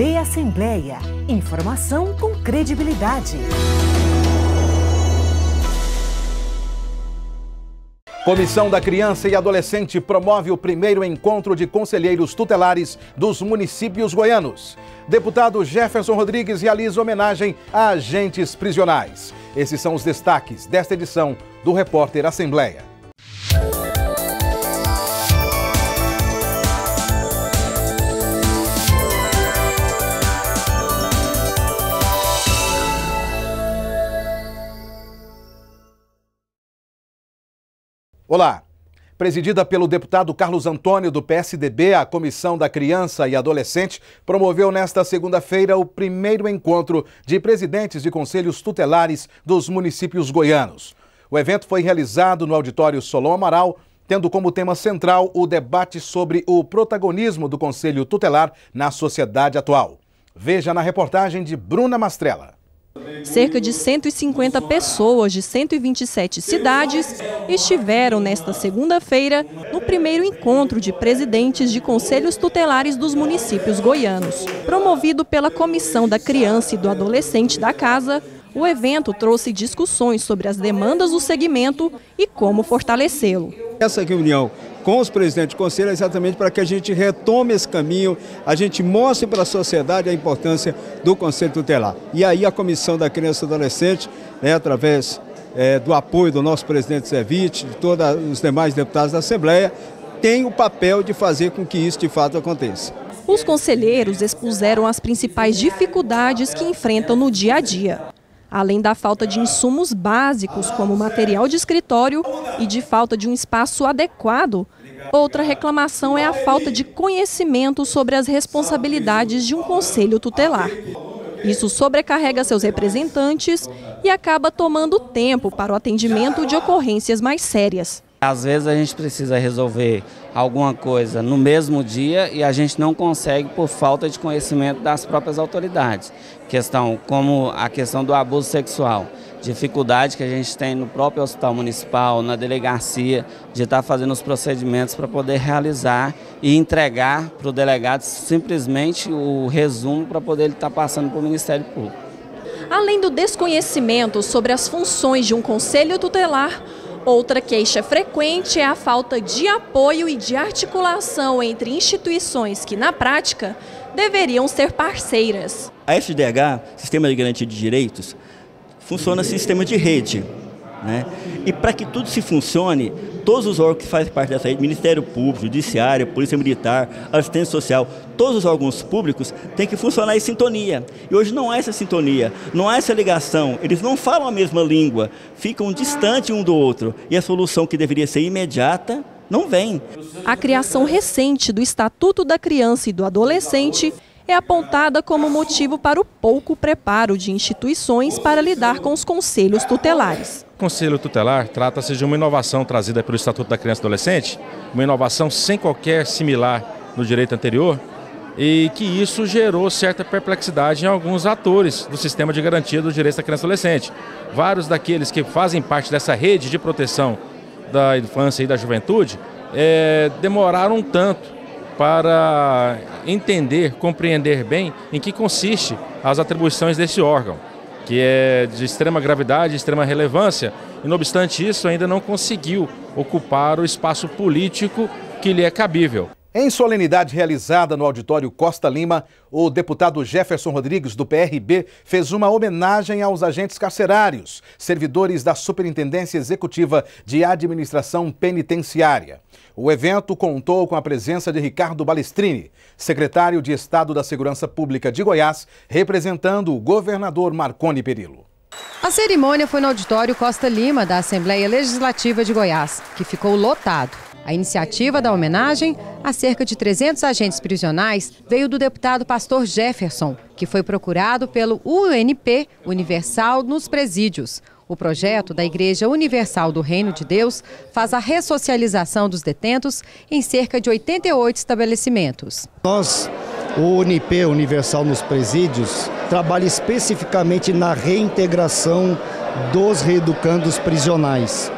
TV Assembleia. Informação com credibilidade. Comissão da Criança e Adolescente promove o primeiro encontro de conselheiros tutelares dos municípios goianos. Deputado Jefferson Rodrigues realiza homenagem a agentes prisionais. Esses são os destaques desta edição do Repórter Assembleia. Olá. Presidida pelo deputado Carlos Antônio do PSDB, a Comissão da Criança e Adolescente promoveu nesta segunda-feira o primeiro encontro de presidentes de conselhos tutelares dos municípios goianos. O evento foi realizado no auditório Solon Amaral, tendo como tema central o debate sobre o protagonismo do Conselho Tutelar na sociedade atual. Veja na reportagem de Bruna Mastrella. Cerca de 150 pessoas de 127 cidades estiveram nesta segunda-feira no primeiro encontro de presidentes de conselhos tutelares dos municípios goianos. Promovido pela Comissão da Criança e do Adolescente da Casa, o evento trouxe discussões sobre as demandas do segmento e como fortalecê-lo. Essa reunião com os presidentes de conselho exatamente para que a gente retome esse caminho, a gente mostre para a sociedade a importância do Conselho Tutelar. E aí a Comissão da Criança e Adolescente, né, através é, do apoio do nosso presidente Zé Witt, de todos os demais deputados da Assembleia, tem o papel de fazer com que isso de fato aconteça. Os conselheiros expuseram as principais dificuldades que enfrentam no dia a dia além da falta de insumos básicos, como material de escritório e de falta de um espaço adequado. Outra reclamação é a falta de conhecimento sobre as responsabilidades de um conselho tutelar. Isso sobrecarrega seus representantes e acaba tomando tempo para o atendimento de ocorrências mais sérias. Às vezes a gente precisa resolver alguma coisa no mesmo dia e a gente não consegue por falta de conhecimento das próprias autoridades. Questão como a questão do abuso sexual, dificuldade que a gente tem no próprio hospital municipal, na delegacia, de estar fazendo os procedimentos para poder realizar e entregar para o delegado simplesmente o resumo para poder ele estar passando para o Ministério Público. Além do desconhecimento sobre as funções de um conselho tutelar, Outra queixa frequente é a falta de apoio e de articulação entre instituições que, na prática, deveriam ser parceiras. A SDH, Sistema de Garantia de Direitos, funciona sistema de rede. Né? E para que tudo se funcione, todos os órgãos que fazem parte dessa rede, Ministério Público, Judiciário, Polícia Militar, Assistência Social, todos os órgãos públicos têm que funcionar em sintonia. E hoje não há essa sintonia, não há essa ligação, eles não falam a mesma língua, ficam distantes um do outro. E a solução que deveria ser imediata não vem. A criação recente do Estatuto da Criança e do Adolescente é apontada como motivo para o pouco preparo de instituições para lidar com os conselhos tutelares. O Conselho Tutelar trata-se de uma inovação trazida pelo Estatuto da Criança e Adolescente, uma inovação sem qualquer similar no direito anterior, e que isso gerou certa perplexidade em alguns atores do sistema de garantia dos direitos da criança e adolescente. Vários daqueles que fazem parte dessa rede de proteção da infância e da juventude é, demoraram um tanto para entender, compreender bem em que consiste as atribuições desse órgão, que é de extrema gravidade, de extrema relevância, e não obstante isso ainda não conseguiu ocupar o espaço político que lhe é cabível. Em solenidade realizada no auditório Costa Lima, o deputado Jefferson Rodrigues, do PRB, fez uma homenagem aos agentes carcerários, servidores da Superintendência Executiva de Administração Penitenciária. O evento contou com a presença de Ricardo Balestrini, secretário de Estado da Segurança Pública de Goiás, representando o governador Marconi Perillo. A cerimônia foi no auditório Costa Lima, da Assembleia Legislativa de Goiás, que ficou lotado. A iniciativa da homenagem a cerca de 300 agentes prisionais veio do deputado pastor Jefferson, que foi procurado pelo UNP Universal nos presídios. O projeto da Igreja Universal do Reino de Deus faz a ressocialização dos detentos em cerca de 88 estabelecimentos. Nós, o UNP Universal nos Presídios, trabalha especificamente na reintegração dos reeducandos prisionais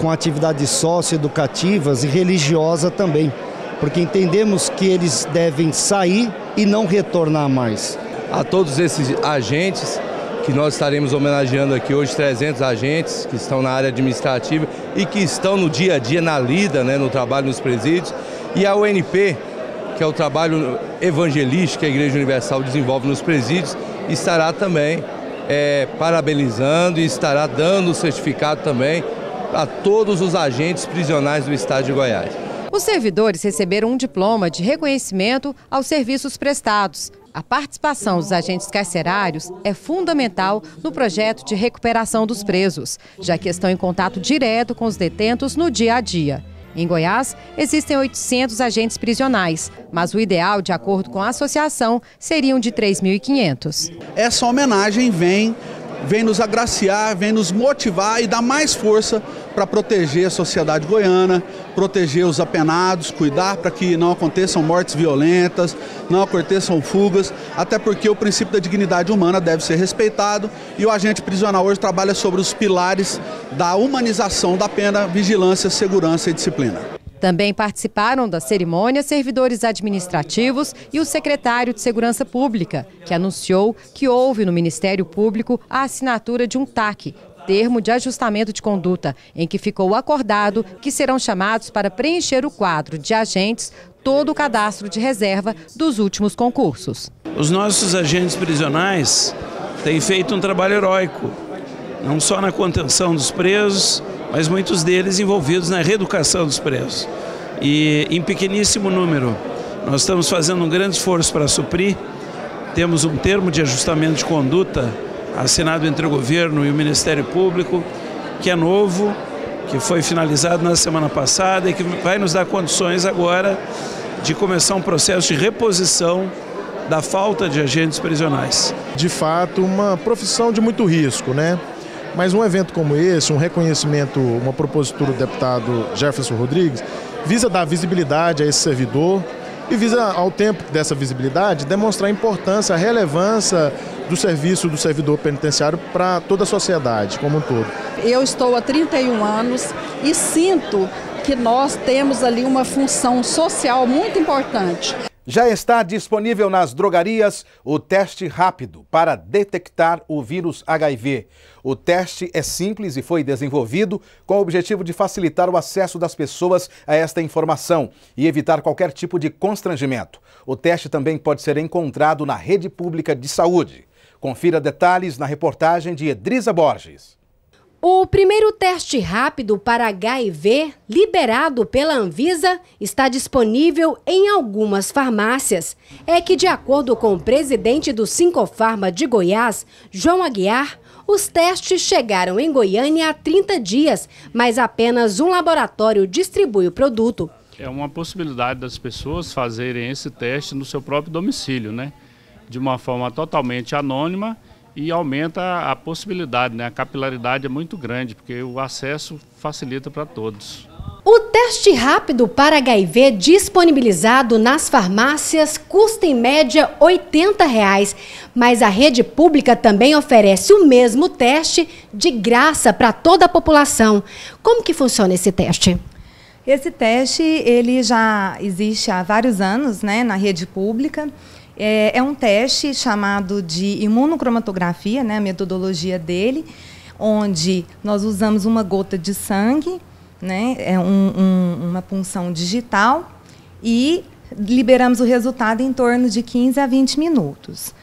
com atividades socioeducativas e religiosas também, porque entendemos que eles devem sair e não retornar mais. A todos esses agentes que nós estaremos homenageando aqui hoje, 300 agentes que estão na área administrativa e que estão no dia a dia, na lida, né, no trabalho nos presídios, e a UNP, que é o trabalho evangelístico que a Igreja Universal desenvolve nos presídios, estará também é, parabenizando e estará dando o certificado também a todos os agentes prisionais do estado de Goiás. Os servidores receberam um diploma de reconhecimento aos serviços prestados. A participação dos agentes carcerários é fundamental no projeto de recuperação dos presos, já que estão em contato direto com os detentos no dia a dia. Em Goiás, existem 800 agentes prisionais, mas o ideal, de acordo com a associação, seriam de 3.500. Essa homenagem vem vem nos agraciar, vem nos motivar e dar mais força para proteger a sociedade goiana, proteger os apenados, cuidar para que não aconteçam mortes violentas, não aconteçam fugas, até porque o princípio da dignidade humana deve ser respeitado e o agente prisional hoje trabalha sobre os pilares da humanização da pena, vigilância, segurança e disciplina. Também participaram da cerimônia servidores administrativos e o secretário de Segurança Pública, que anunciou que houve no Ministério Público a assinatura de um TAC, termo de ajustamento de conduta, em que ficou acordado que serão chamados para preencher o quadro de agentes todo o cadastro de reserva dos últimos concursos. Os nossos agentes prisionais têm feito um trabalho heróico, não só na contenção dos presos, mas muitos deles envolvidos na reeducação dos presos. E em pequeníssimo número, nós estamos fazendo um grande esforço para suprir. Temos um termo de ajustamento de conduta assinado entre o governo e o Ministério Público, que é novo, que foi finalizado na semana passada e que vai nos dar condições agora de começar um processo de reposição da falta de agentes prisionais. De fato, uma profissão de muito risco, né? Mas um evento como esse, um reconhecimento, uma propositura do deputado Jefferson Rodrigues, visa dar visibilidade a esse servidor e visa, ao tempo dessa visibilidade, demonstrar a importância, a relevância do serviço do servidor penitenciário para toda a sociedade como um todo. Eu estou há 31 anos e sinto que nós temos ali uma função social muito importante. Já está disponível nas drogarias o teste rápido para detectar o vírus HIV. O teste é simples e foi desenvolvido com o objetivo de facilitar o acesso das pessoas a esta informação e evitar qualquer tipo de constrangimento. O teste também pode ser encontrado na rede pública de saúde. Confira detalhes na reportagem de Edrisa Borges. O primeiro teste rápido para HIV, liberado pela Anvisa, está disponível em algumas farmácias. É que, de acordo com o presidente do Sincofarma de Goiás, João Aguiar, os testes chegaram em Goiânia há 30 dias, mas apenas um laboratório distribui o produto. É uma possibilidade das pessoas fazerem esse teste no seu próprio domicílio, né? De uma forma totalmente anônima e aumenta a possibilidade, né? A capilaridade é muito grande, porque o acesso facilita para todos. O teste rápido para HIV disponibilizado nas farmácias custa em média 80 reais, mas a rede pública também oferece o mesmo teste de graça para toda a população. Como que funciona esse teste? Esse teste ele já existe há vários anos né, na rede pública. É, é um teste chamado de imunocromatografia, né, a metodologia dele, onde nós usamos uma gota de sangue, né, é um, um, uma punção digital, e liberamos o resultado em torno de 15 a 20 minutos.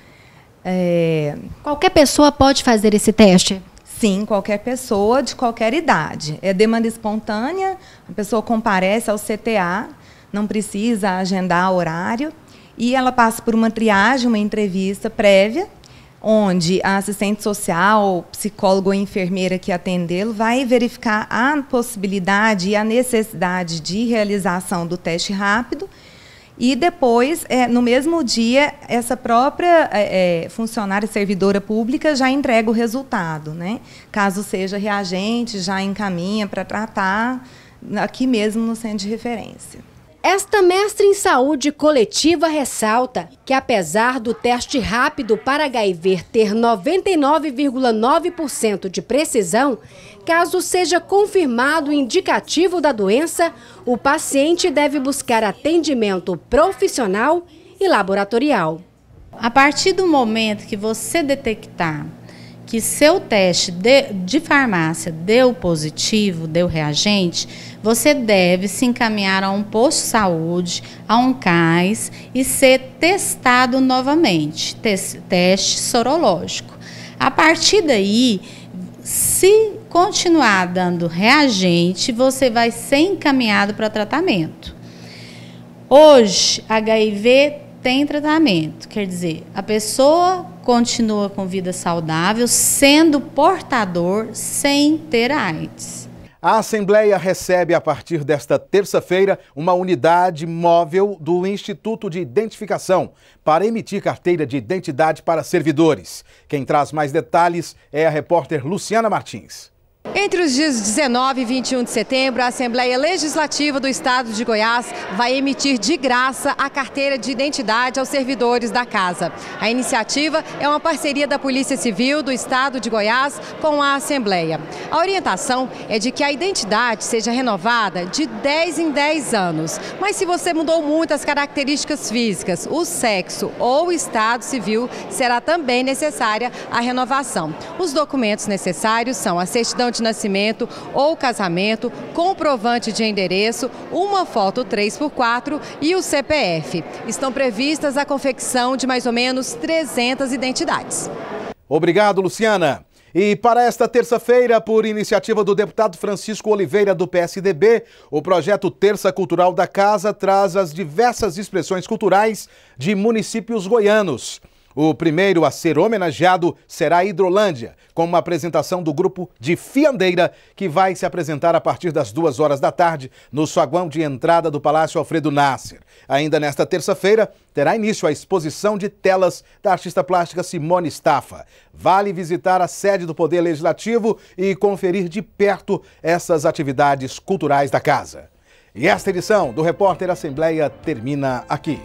É... Qualquer pessoa pode fazer esse teste? Sim, qualquer pessoa de qualquer idade. É demanda espontânea, a pessoa comparece ao CTA, não precisa agendar horário. E ela passa por uma triagem, uma entrevista prévia, onde a assistente social, psicólogo ou enfermeira que atendê-lo vai verificar a possibilidade e a necessidade de realização do teste rápido. E depois, é, no mesmo dia, essa própria é, é funcionária servidora pública já entrega o resultado. Né? Caso seja reagente, já encaminha para tratar aqui mesmo no centro de referência. Esta mestre em saúde coletiva ressalta que, apesar do teste rápido para HIV ter 99,9% de precisão, caso seja confirmado o indicativo da doença, o paciente deve buscar atendimento profissional e laboratorial. A partir do momento que você detectar que seu teste de, de, farmácia deu positivo, deu reagente, você deve se encaminhar a um posto de saúde, a um CAIS e ser testado novamente, teste sorológico. A partir daí, se continuar dando reagente, você vai ser encaminhado para tratamento. Hoje, HIV tem tratamento, quer dizer, a pessoa continua com vida saudável, sendo portador sem ter AIDS. A Assembleia recebe a partir desta terça-feira uma unidade móvel do Instituto de Identificação para emitir carteira de identidade para servidores. Quem traz mais detalhes é a repórter Luciana Martins. Entre os dias 19 e 21 de setembro, a Assembleia Legislativa do Estado de Goiás vai emitir de graça a carteira de identidade aos servidores da casa. A iniciativa é uma parceria da Polícia Civil do Estado de Goiás com a Assembleia. A orientação é de que a identidade seja renovada de 10 em 10 anos. Mas se você mudou muitas características físicas, o sexo ou o estado civil, será também necessária a renovação. Os documentos necessários são a certidão de nascimento ou casamento, comprovante de endereço, uma foto 3x4 e o CPF. Estão previstas a confecção de mais ou menos 300 identidades. Obrigado, Luciana. E para esta terça-feira, por iniciativa do deputado Francisco Oliveira, do PSDB, o projeto Terça Cultural da Casa traz as diversas expressões culturais de municípios goianos. O primeiro a ser homenageado será a Hidrolândia, com uma apresentação do grupo de Fiandeira, que vai se apresentar a partir das duas horas da tarde no saguão de entrada do Palácio Alfredo Nasser. Ainda nesta terça-feira, terá início a exposição de telas da artista plástica Simone Staffa. Vale visitar a sede do Poder Legislativo e conferir de perto essas atividades culturais da casa. E esta edição do Repórter Assembleia termina aqui.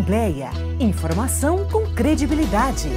Assembleia. Informação com credibilidade.